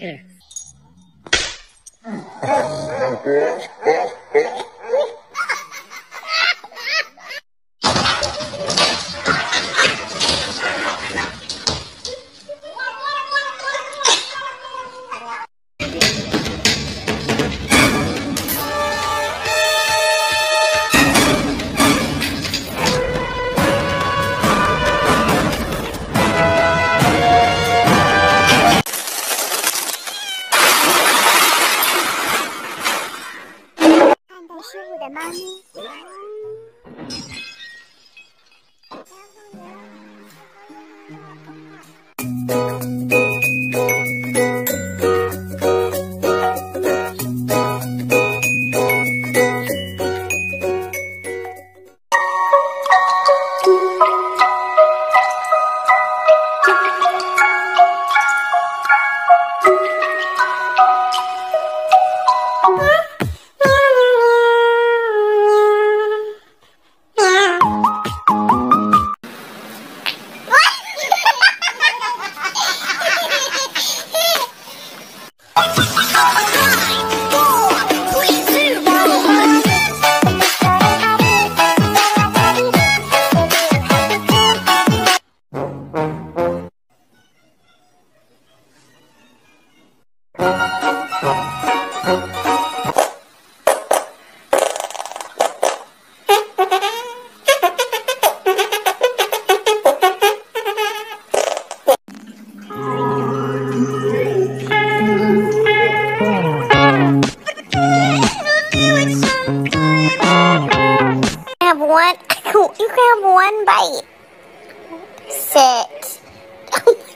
Thank you. 的猫咪。Huh? You can have one bite. Sit.